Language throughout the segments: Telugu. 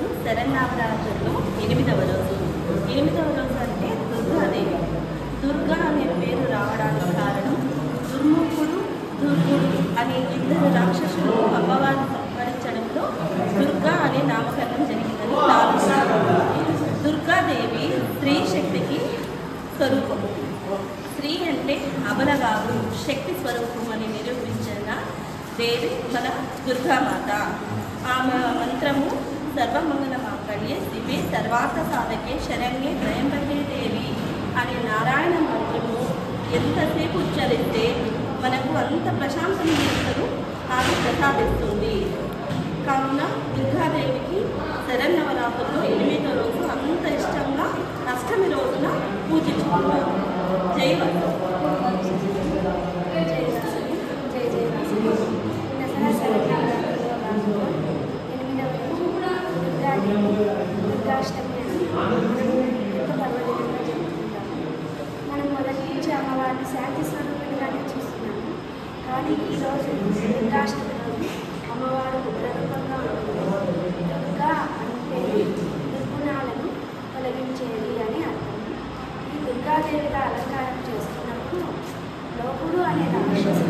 రోజు శరన్నవరాత్రుల్లో ఎనిమిదవ రోజు. ఎనిమిదవ రోజు అంటే దుర్గాదేవి. దుర్గా అనే పేరు రావడానికి కారణం దుర్ముఖుడు దుర్గుడు అనే ఇద్దరు రాక్షసులు అమ్మవారిని సంహరించడంలో దుర్గా అనే నామకరణం జరిగిందని భావిస్తారు దుర్గాదేవి స్త్రీ శక్తికి స్వరూపం. స్త్రీ అంటే అబల శక్తి స్వరూపం అని నిరూపించిన దేవి మన దుర్గామాత. ఆమె మంత్రము సర్వమంగళ మాంగళ్యే శివే సర్వార్థ సాధకే శరణ్యే త్రయంబకే దేవి అనే నారాయణ మంత్రము ఎంతసేపు ఉచ్చరిస్తే మనకు అంత ప్రశాంతం చేస్తారు ఆమె ప్రసాదిస్తుంది. కావున దుర్గాదేవికి శరన్నవరాత్రుల్లో ఎనిమిదో రోజు అంత ఇష్టంగా అష్టమి రోజున పూజించుకుంటారు జై జై వాసవి, జై జై వాసవి. దసరా శరన్నవరాత్రుల్లో భాగంగా ఎనిమిదవ రోజు దుర్గాదేవి దుర్గాష్టమి మనం ఎంతో పర్వదినంగా జరుపుకుంటాము మనం మొదటి నుంచి అమ్మవారిని శాంతి స్వరూపిణిగానే చూస్తున్నాము కానీ ఈరోజు దుర్గాష్టమి రోజు అమ్మవారు ఉగ్రరూపంగా ఉంటుంది దుర్గా అంటే దుర్గుణాలను తొలగించేది అని అర్థం ఈ దుర్గాదేవిగా అలంకారం చేస్తున్నప్పుడు లోకుడు అనే రాక్షసుని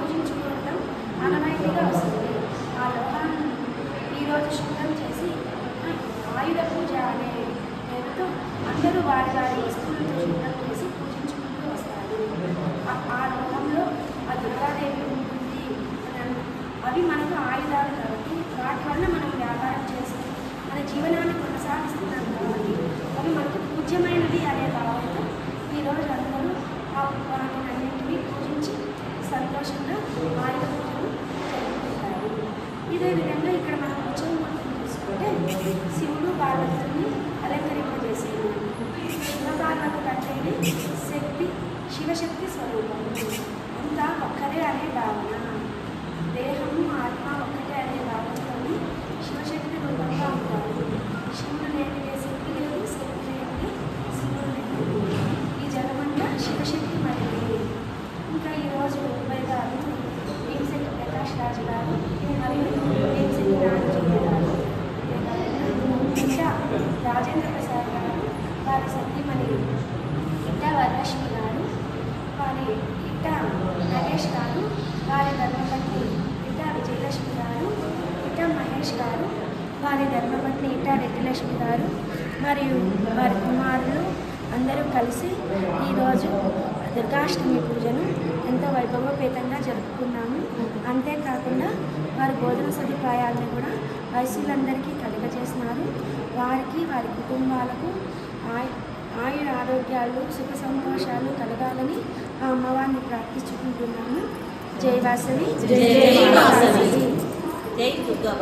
పూజించుకోవడం ఆనవాయితీగా వస్తుంది. ఆ లోహాన్ని ఈరోజు శుద్ధం చేసి ఆయుధ పూజ అనే పేరుతో అందరూ వారి వారి వస్తువులతో శుద్ధం చేసి పూజించుకుంటూ వస్తారు ఆ- ఆ లోకంలో ఆ దుర్గాదేవి ఉంటుంది అని అన్- అవి మనకు ఆయుధాలు కాబట్టి వాటి వల్ల మనం వ్యాపారం చేసి మన జీవనాన్ని కొనసాగిస్తున్నాం కాబట్టి అవి మనకు పూజ్యమైనది అనే భావంతో ఈరోజు అందరూ ఆ వాటిని అన్నింటినీ పూజించి సంతోషంగా ఆయుధ పూజను జరుపుకుంటారు ఇదే విధంగా ఇక్కడ మనం ఉత్సవం చూసుకుంటే శివుడు పార్వతుల్ని అలంకరింపజేసేది శివపార్వతులు అంటేనే శక్తి శివశక్తి స్వరూపం. అంతా ఒక్కరే అనే భావన దేహం ఆత్మ ఒక్కటే అనే భావనతో శివశక్తి రూపంగా ఉంటారు శివుడు లేనిదే శక్తి లేదు శక్తి లేనిదే శివుడు లేదు ఈ జగమంతా శివశక్తి మరిది ఇంకా ఈరోజు ఉభయ గారు భీమశెట్టి ప్రకాష్ రాజు గారు మరియు భీమశెట్టి నాగజీవి గారు ఇంకా రాజేంద్ర ప్రసాద్ గారు వారి సత్యమణి ఇట్ట వరలక్ష్మి గారు వారి ఇట్ట నరేష్ గారు వారి ధర్మపత్ని ఇట్ట విజయలక్ష్మి గారు ఇట్ట మహేష్ గారు వారి ధర్మపత్ని ఇట్ట రెడ్డిలక్ష్మి గారు మరియు వారి కుమారులు అందరూ కలిసి ఈరోజు దుర్గాష్టమి పూజను ఎంతో వైభవోపేతంగా జరుపుకున్నాము. అంతేకాకుండా వారి భోజన సదుపాయాలను కూడా వయసులందరికీ కలుగజేసినారు. వారికి వారి కుటుంబాలకు ఆయు ఆయుర ఆరోగ్యాలు సుఖ సంతోషాలు కలగాలని ఆ అమ్మవారిని ప్రార్థించుకుంటున్నాను జై వాసవి. జై వాసవి. జై దుర్గా